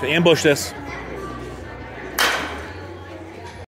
to ambush this.